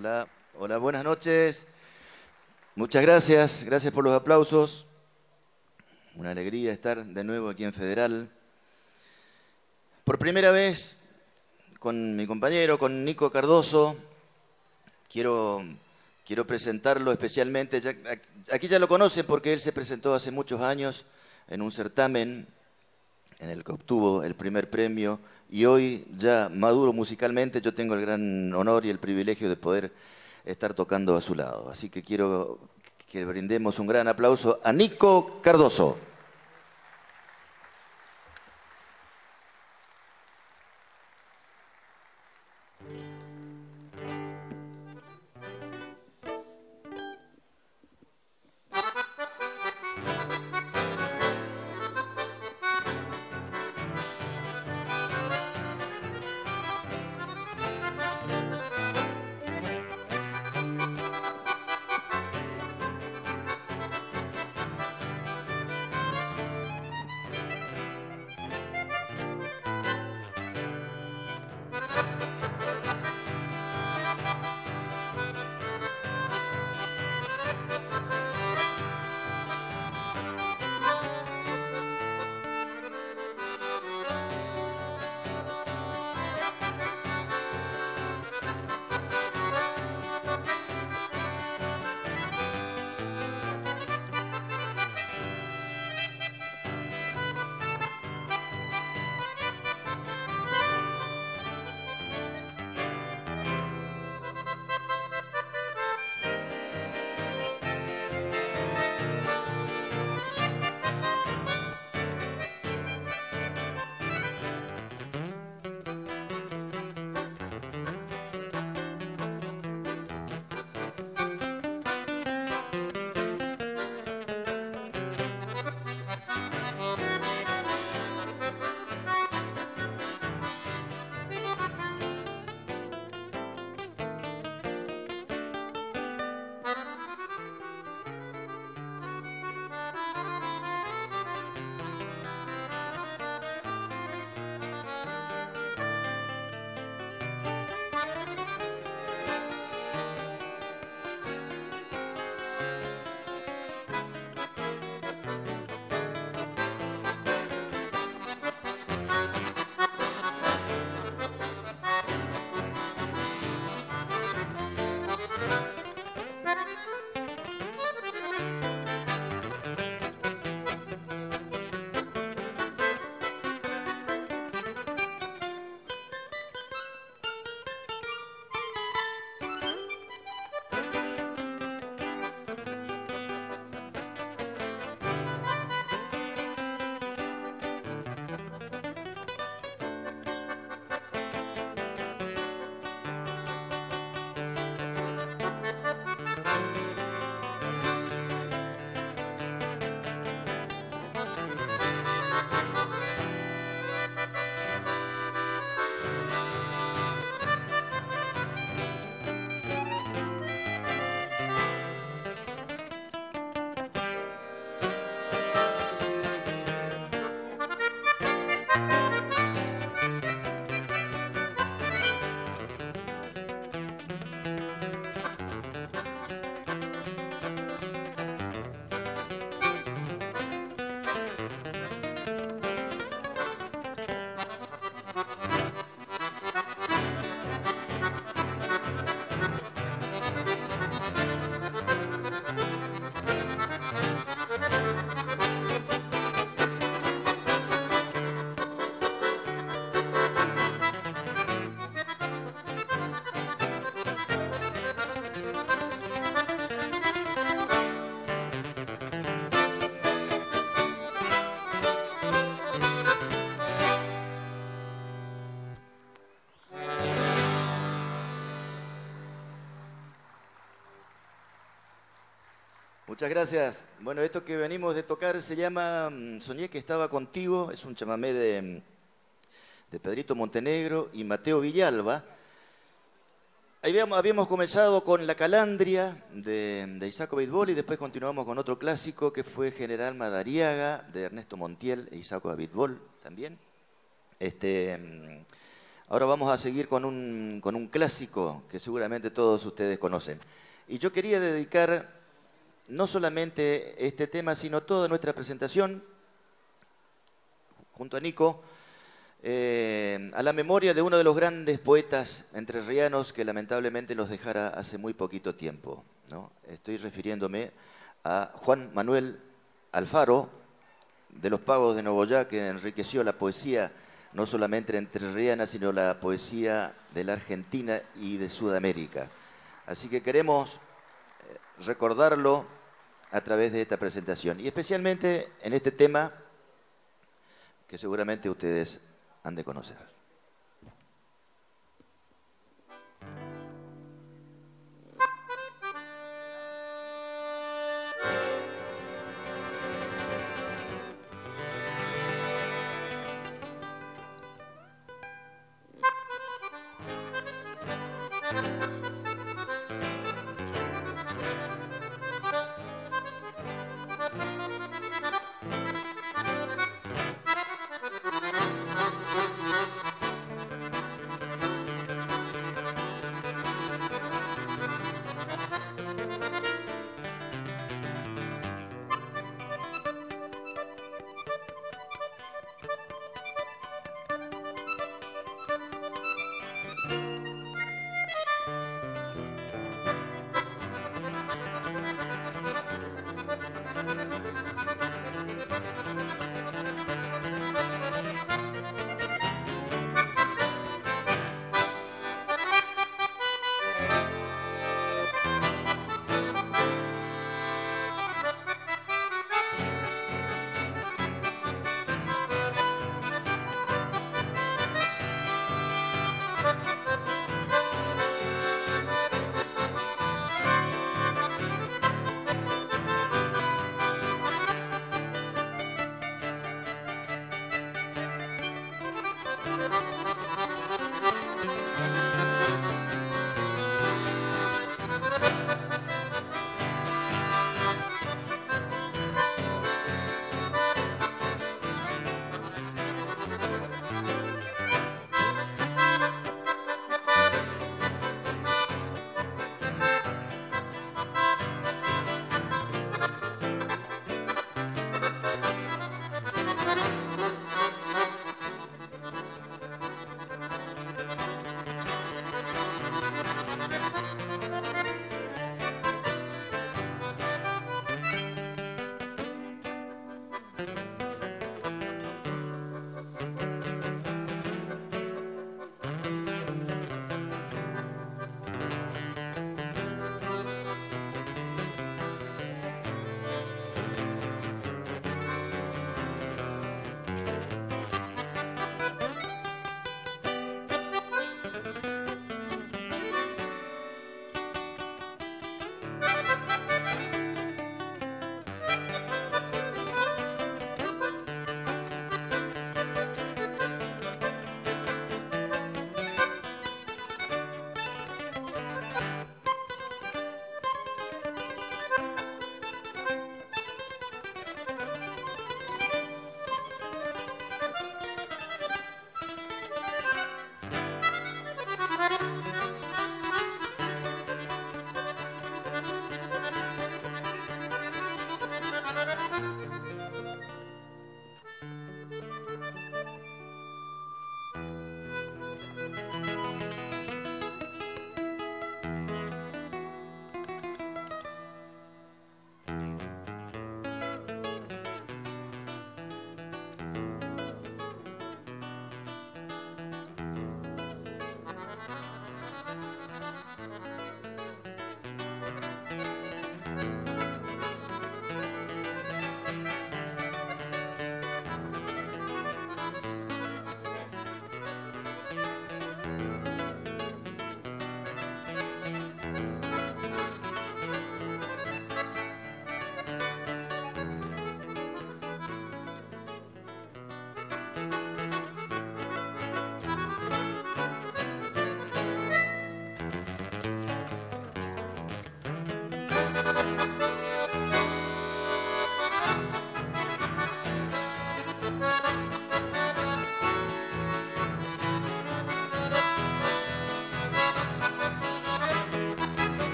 Hola, hola, buenas noches. Muchas gracias, gracias por los aplausos. Una alegría estar de nuevo aquí en Federal. Por primera vez con mi compañero, con Nico Cardoso, quiero, quiero presentarlo especialmente. aquí ya lo conocen porque él se presentó hace muchos años en un certamen en el que obtuvo el primer premio y hoy ya maduro musicalmente, yo tengo el gran honor y el privilegio de poder estar tocando a su lado. Así que quiero que brindemos un gran aplauso a Nico Cardoso. Muchas gracias. Bueno, esto que venimos de tocar se llama mm, Soñé que estaba contigo, es un chamamé de, mm, de Pedrito Montenegro y Mateo Villalba. Habíamos, habíamos comenzado con La Calandria de, de Isaco y después continuamos con otro clásico que fue General Madariaga de Ernesto Montiel e Isaco Bitbol también. Este, mm, ahora vamos a seguir con un, con un clásico que seguramente todos ustedes conocen. Y yo quería dedicar no solamente este tema, sino toda nuestra presentación, junto a Nico, eh, a la memoria de uno de los grandes poetas entrerrianos que lamentablemente los dejara hace muy poquito tiempo. ¿no? Estoy refiriéndome a Juan Manuel Alfaro, de los Pagos de Nogoyá, que enriqueció la poesía no solamente entrerriana, sino la poesía de la Argentina y de Sudamérica. Así que queremos eh, recordarlo a través de esta presentación y especialmente en este tema que seguramente ustedes han de conocer.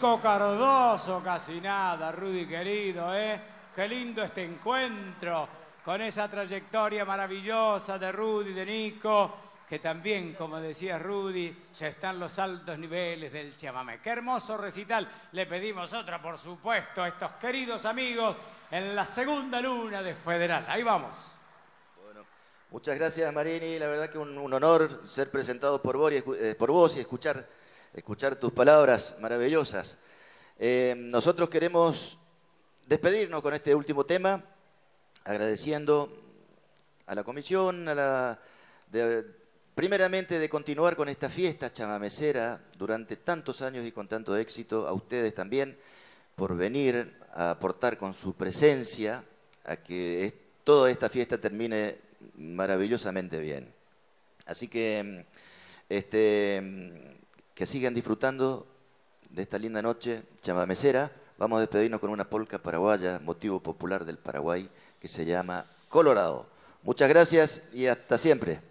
Nico Cardoso, casi nada, Rudy querido, ¿eh? Qué lindo este encuentro con esa trayectoria maravillosa de Rudy, de Nico, que también, como decía Rudy, ya están los altos niveles del chamamé. Qué hermoso recital. Le pedimos otra, por supuesto, a estos queridos amigos en la segunda luna de Federal. Ahí vamos. Bueno, muchas gracias Marini, la verdad que un, un honor ser presentado por vos y, eh, por vos y escuchar, escuchar tus palabras maravillosas. Eh, nosotros queremos despedirnos con este último tema, agradeciendo a la comisión, a la, primeramente de continuar con esta fiesta chamamecera durante tantos años y con tanto éxito, a ustedes también por venir a aportar con su presencia a que toda esta fiesta termine maravillosamente bien. Así que este, que sigan disfrutando de esta linda noche chamamecera. Vamos a despedirnos con una polca paraguaya, motivo popular del Paraguay, que se llama Colorado. Muchas gracias y hasta siempre.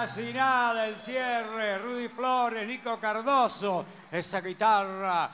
Casi nada el cierre. Rudy Flores, Nico Cardoso, esa guitarra